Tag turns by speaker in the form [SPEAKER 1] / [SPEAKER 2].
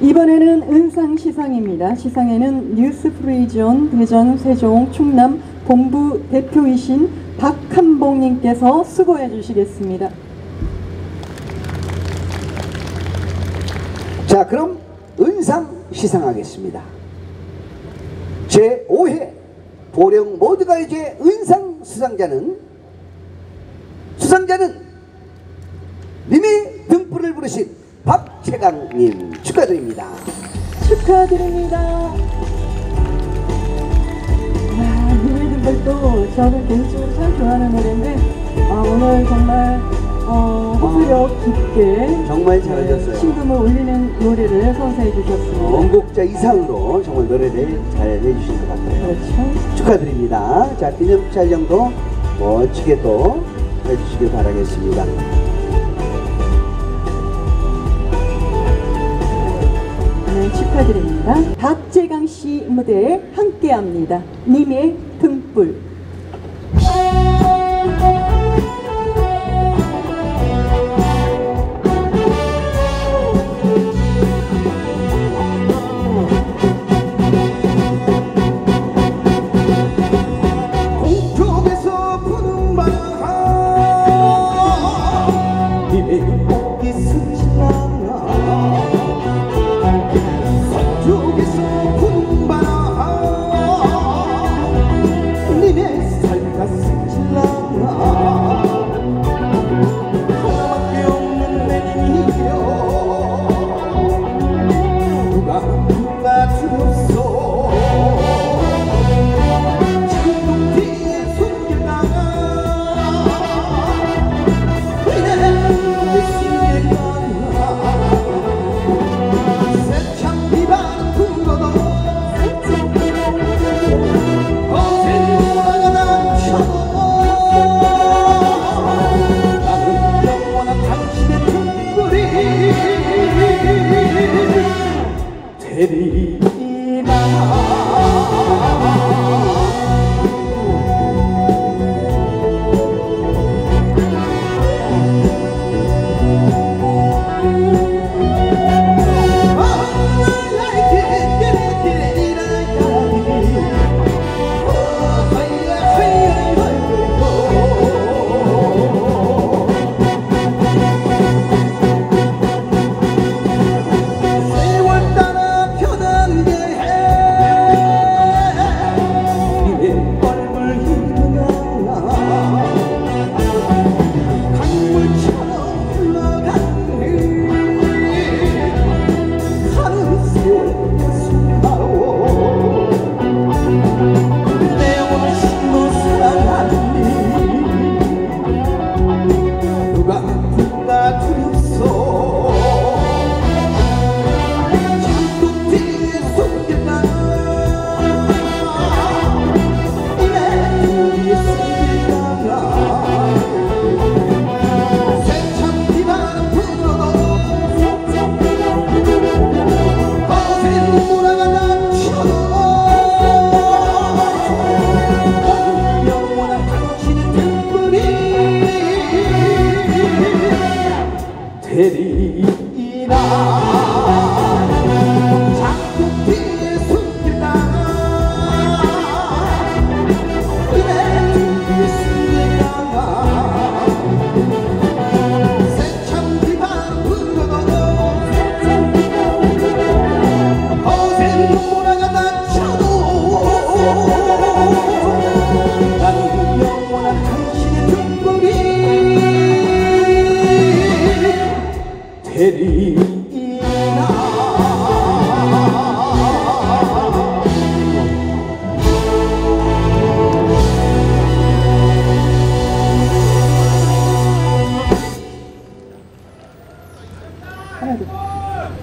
[SPEAKER 1] 이번에는 은상 시상입니다. 시상에는 뉴스 프리존 대전, 세종, 충남 본부 대표이신 박한봉님께서 수고해 주시겠습니다.
[SPEAKER 2] 자, 그럼 은상 시상하겠습니다. 제5회 보령 머드 가요제 은상 수상자는 수상자는 님의 등불을 부르신 박 채강님 축하드립니다.
[SPEAKER 1] 축하드립니다. 야, 님의 등불도 저는 개인적으로 참 좋아하는 노래인데 아, 오늘 정말 어, 호소력 깊게
[SPEAKER 2] 정말 잘하셨어요.
[SPEAKER 1] 신금을 울리는 노래를 선사해 주셨습니다.
[SPEAKER 2] 원곡자 이상으로 정말 노래를 잘 해주신 것 같아요.
[SPEAKER 1] 그렇죠.
[SPEAKER 2] 축하드립니다. 자, 기념 촬영도 멋지게 또 해주시길 바라겠습니다.
[SPEAKER 1] 축하드립니다. 박재강 씨 무대에 함께합니다. 님의 등불.
[SPEAKER 2] Serina 되리라 창문 뒤에 숨기다 그래 뒤에 숨기다가 새참 비바람 불어도 거센 눈보라가 낮춰도 City.